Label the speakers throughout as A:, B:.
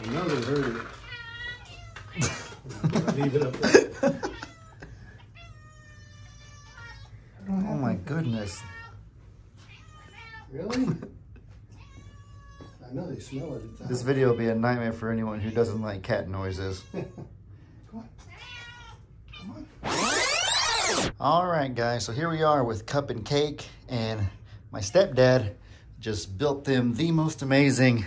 A: I know they heard it. Leave it up there.
B: Oh my goodness.
A: Really? I know they smell it. It's
B: This video will be a nightmare for anyone who doesn't like cat noises.
A: Come on. Come on.
B: All right, guys, so here we are with Cup and Cake, and my stepdad just built them the most amazing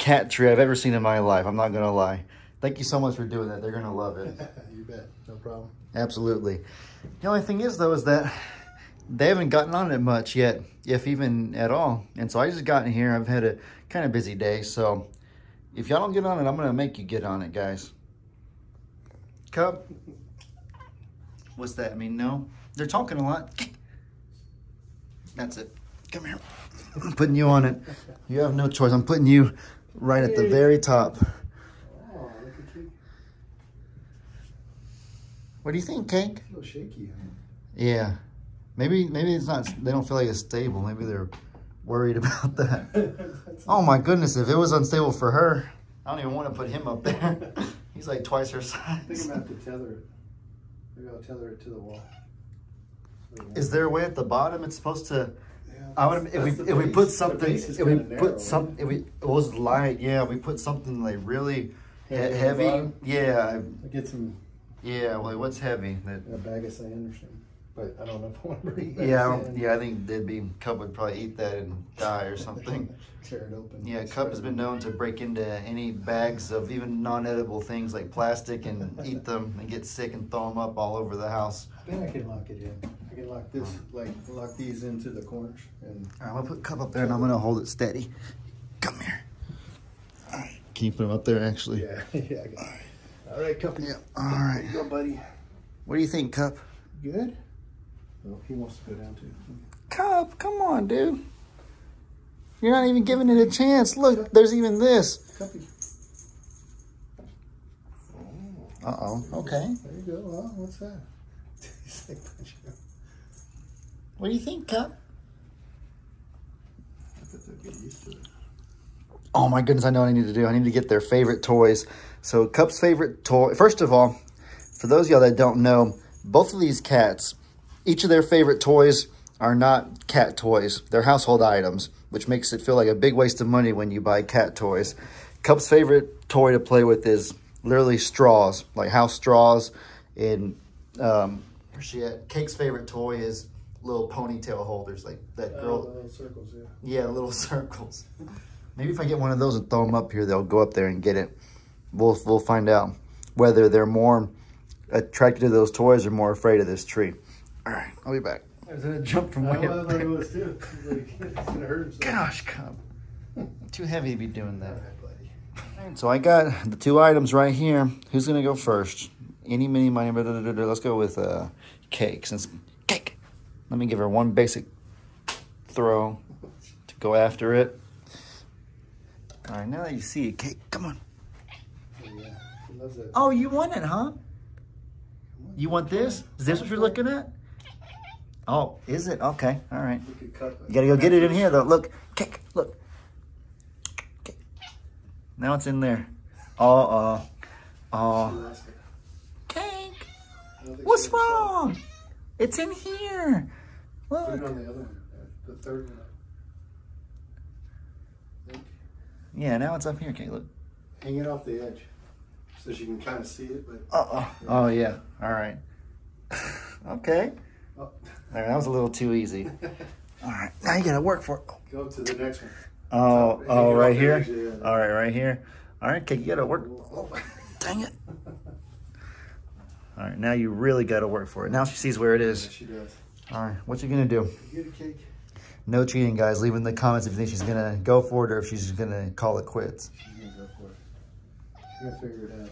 B: cat tree I've ever seen in my life. I'm not gonna lie. Thank you so much for doing that. They're gonna love it.
A: you bet. No problem.
B: Absolutely. The only thing is, though, is that they haven't gotten on it much yet, if even at all. And so I just got in here. I've had a kind of busy day. So if y'all don't get on it, I'm going to make you get on it, guys. Cup? What's that? I mean, no? They're talking a lot. That's it. Come here. I'm putting you on it. You have no choice. I'm putting you right at the very top.
A: Oh, look at you.
B: What do you think, Cake?
A: A little shaky. huh?
B: Yeah. Maybe maybe it's not they don't feel like it's stable. Maybe they're worried about that. Oh my goodness, if it was unstable for her, I don't even want to put him up there. He's like twice her size.
A: I think I'm
B: size.
A: gonna have to tether it. Maybe I'll tether it to the wall.
B: Is there a way at the bottom it's supposed to
A: Yeah,
B: I would if we if we put something if we put some if we it was light, yeah, we put something like really
A: Heavy
B: heavy. Yeah,
A: I get some
B: yeah, well what's heavy? That
A: a bag of sand or something, but I don't know if I want to bring.
B: yeah, I yeah, I think they'd be Cup would probably eat that and die or something.
A: Tear it open.
B: Yeah, Cup has been known to break into any bags of even non-edible things like plastic and eat them and get sick and throw them up all over the house.
A: I bet I can lock it in. Can lock this, like lock these into the corners and.
B: All right, I'm gonna put Cup up there and I'm gonna hold it steady. Come here. All right, can you put him up there actually?
A: Yeah, yeah. Got it. All right, Cup.
B: Yeah, all right.
A: Go, buddy.
B: What do you think, Cup?
A: Good. Well, he wants to go down too.
B: Cup, come on, dude. You're not even giving it a chance. Look, there's even this.
A: Cuppy.
B: Uh-oh, okay.
A: There you go. Well, what's that? He's like punching him.
B: What do you think, Cup? Oh my goodness, I know what I need to do. I need to get their favorite toys. So Cup's favorite toy, first of all, for those of y'all that don't know, both of these cats, each of their favorite toys are not cat toys. They're household items, which makes it feel like a big waste of money when you buy cat toys. Cup's favorite toy to play with is literally straws, like house straws. And um, where's she at? Cake's favorite toy is little ponytail holders, like that girl.
A: the little circles, yeah.
B: Yeah, little circles. Maybe if I get one of those and throw them up here, they'll go up there and get it. We'll we'll find out whether they're more attracted to those toys or more afraid of this tree. All right, I'll be back. I was gonna jump from
A: I
B: way
A: thought
B: up
A: it
B: there.
A: was too. Like, he's gonna hurt himself.
B: Gosh, come. too heavy to be doing that.
A: right, buddy.
B: All right, so I got the two items right here. Who's gonna go first? Any, mini, money. Blah, blah, blah, blah. Let's go with uh, cake. Since cake, let me give her one basic throw to go after it. All right, now that you see it, Cake, come on.
A: Oh, yeah. He loves that.
B: Oh, you want it, huh? You want this? Is this what you're looking at? Oh, is it? Okay, all right.
A: Look at Cup.
B: You gotta go get it in here, though. Look, kick, look. Kick. Now it's in there. Oh, uh, oh.
A: She lost it.
B: Cake,
A: I don't think
B: what's
A: she ever saw it.
B: wrong? It's in here.
A: Put it on the other one, uh, the third one. Think.
B: Yeah, now it's up here. Look.
A: Hang it off the edge so she can kind of see it, but
B: Uh oh. Oh, yeah. All right. okay.
A: oh.
B: Right, that was a little too easy. All right, now you gotta work for it.
A: go to the next one.
B: Oh,
A: Hang
B: oh, right here.
A: edge, yeah.
B: All right, right here. All right, okay, you gotta work.
A: Oh.
B: Dang it. All right, now you really gotta work for it. Now she sees where it is.
A: Yeah, she does.
B: All right, what you gonna do?
A: You get a cake.
B: No cheating, guys. Leave in the comments if you think she's gonna go for it or if she's gonna call it quits.
A: She's gonna go for it. She's gonna figure it out.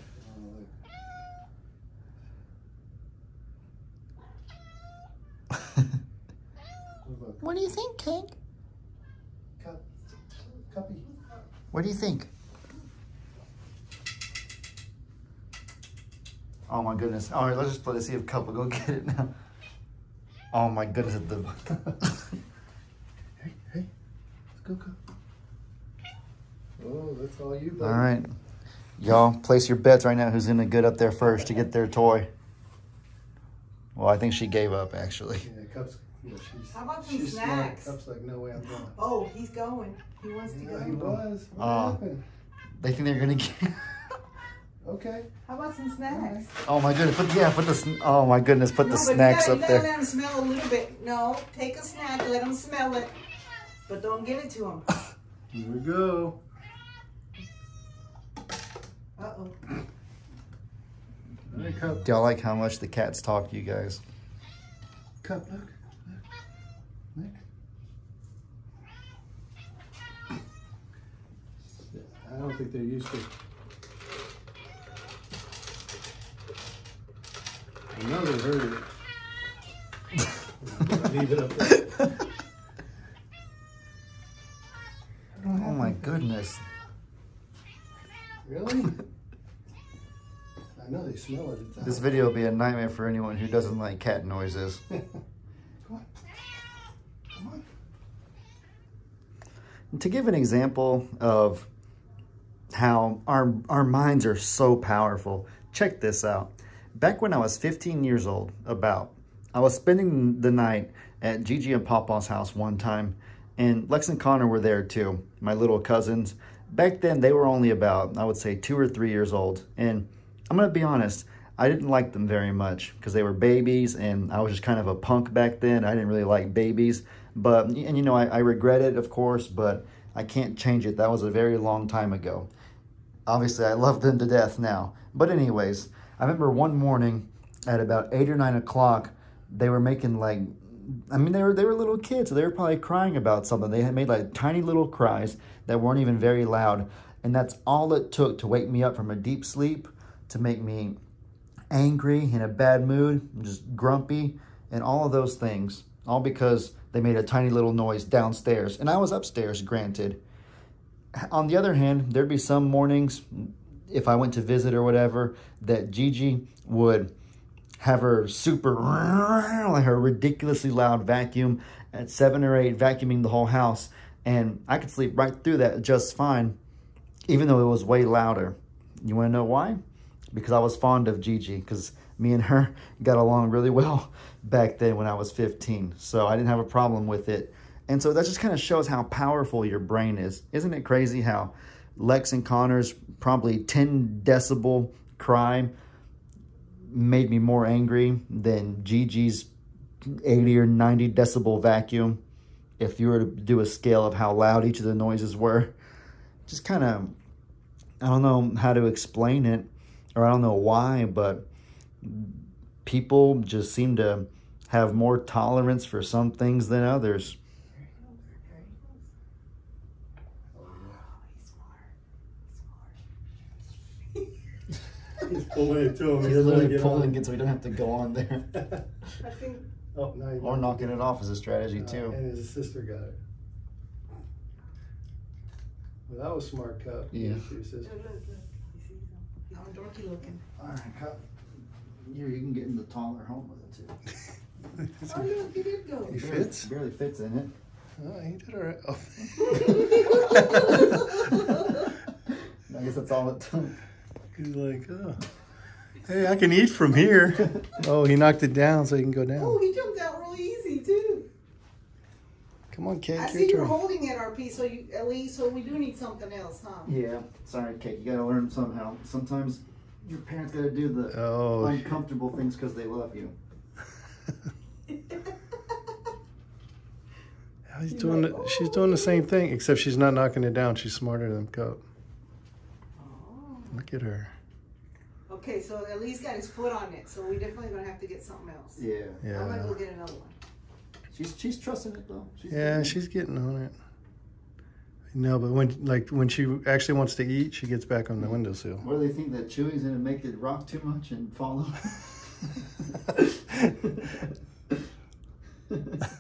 A: Look. Look,
B: what do you think, Cake?
A: Cup. Cuppy.
B: What do you think? Oh my goodness. All right, let's just play to see if Cup will go get it now. Oh my goodness. The...
A: Hey, hey. Let's go, Cup. Oh, that's all you,
B: all
A: buddy.
B: right. Y'all place your bets right now. Who's gonna get up there first to get their toy? Well, I think she gave up actually.
A: Yeah, Cup's, yeah, she's.
C: How about some
A: she's smart.
C: snacks?
A: Cup's like, no way I'm going.
C: Oh, he's going. He wants to
A: Yeah, he
C: go.
A: was. What
B: Oh.
A: happened?
B: They think they're gonna get.
A: Okay.
C: How about some snacks?
B: Oh my goodness! Put yeah, put the. Oh my goodness! Put the
C: No, but
B: snacks
C: you
B: up
C: gotta, You
B: there.
C: let them smell a little bit. No, take a snack, let them smell it, but don't give it to them.
A: Here we go.
C: Uh oh.
A: Cup.
B: Do y'all like how much the cats talk to you guys?
A: Cup, look. Look. Look. I don't think they're used to. I know they heard it. Leave it up there.
B: Oh my goodness!
A: Really? I know they smell it. It's
B: This video will be a nightmare for anyone who doesn't like cat noises.
A: Come on. Come on.
B: To give an example of how our our minds are so powerful, check this out. Back when I was 15 years old, about, I was spending the night at Gigi and Papa's house one time, and Lex and Connor were there too, my little cousins. Back then, they were only about, I would say, two or three years old. And I'm gonna be honest, I didn't like them very much because they were babies, and I was just kind of a punk back then. I didn't really like babies, but and you know, I, I regret it, of course, but I can't change it. That was a very long time ago obviously I love them to death now. But anyways, I remember one morning at about eight or nine o'clock, they were making like, I mean, they were they were little kids, so they were probably crying about something. They had made like tiny little cries that weren't even very loud, and that's all it took to wake me up from a deep sleep, to make me angry, in a bad mood, just grumpy, and all of those things, all because they made a tiny little noise downstairs, and I was upstairs, granted on the other hand, there'd be some mornings, if I went to visit or whatever, that Gigi would have her super, like her ridiculously loud vacuum at seven or eight, vacuuming the whole house. And I could sleep right through that just fine, even though it was way louder. You want to know why? Because I was fond of Gigi, because me and her got along really well back then when I was 15. So I didn't have a problem with it. And so that just kind of shows how powerful your brain is. Isn't it crazy how Lex and Connor's probably 10 decibel cry made me more angry than Gigi's 80 or 90 decibel vacuum? If you were to do a scale of how loud each of the noises were, just kind of, I don't know how to explain it, or I don't know why, but people just seem to have more tolerance for some things than others.
A: He's pulling it to him. He
B: He's
A: doesn't want to
B: literally
A: get
B: pulling
A: on.
B: it so we don't have to go on there.
C: I think
A: Oh, no,
B: or knocking it off is a strategy
A: Uh,
B: too.
A: And his sister got it. Well, that was smart cup.
B: Yeah.
A: She says,
C: look, look, look. You see them? He's all dorky looking.
B: All right, cut. Here, you can get in the taller home with it too.
C: Oh look, he did go.
A: He fits?
B: Barely fits in it.
A: Oh, he did all right. Oh.
B: I guess that's all it took.
A: He's like, oh. Hey, I can eat from here. Oh, he knocked it down so he can go down.
C: Oh, he jumped out really easy too.
A: Come on, Cake,
C: I
A: your
C: see you're
A: turn.
C: holding it, RP. So you at least, so we do need something else, huh?
B: Yeah, sorry, Cake. You gotta learn somehow. Sometimes your parents gotta do the
A: Oh,
B: uncomfortable things because they love you.
A: He's doing the, she's doing the same thing, except she's not knocking it down. She's smarter than Cup. Look at her.
C: Okay, so at least got his foot on it. So we definitely gonna have to get something else.
B: Yeah. Yeah.
C: I'm gonna go get another one.
B: She's she's trusting it though. She's
A: yeah,
B: she's it.
A: getting on it. No, but when like when she actually wants to eat, she gets back on the windowsill.
B: Or they think that chewing's gonna make it rock too much and fall over.